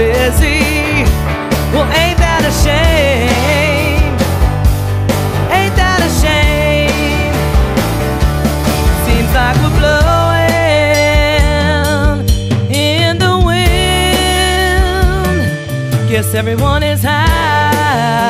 busy. Well, ain't that a shame? Ain't that a shame? Seems like we're blowing in the wind. Guess everyone is high,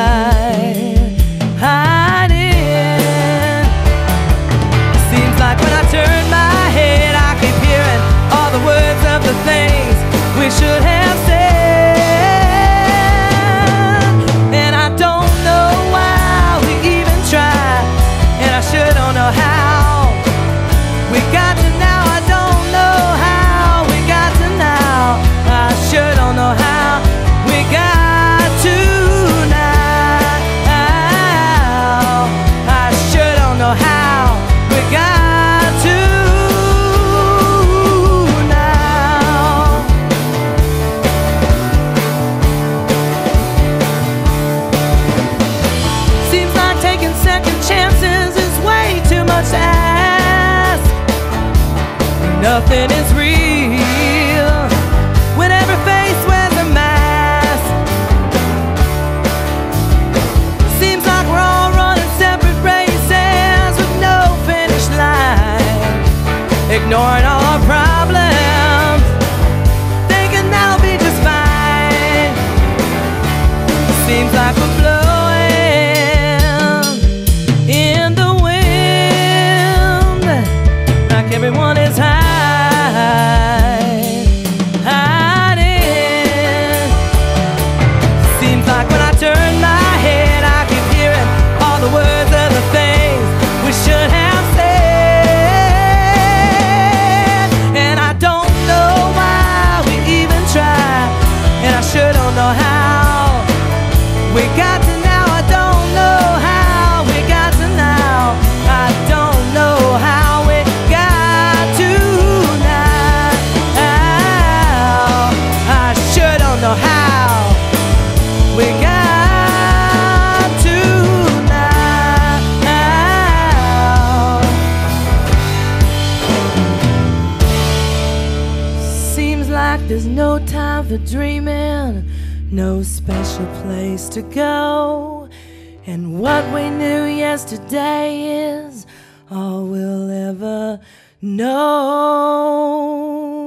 Nothing is real when every face wears a mask. Seems like we're all running separate races with no finish line, ignoring all our problems, thinking that'll be just fine. Seems like we're blowing in the wind, like everyone is high, there's no time for dreaming, no special place to go. And what we knew yesterday is all we'll ever know.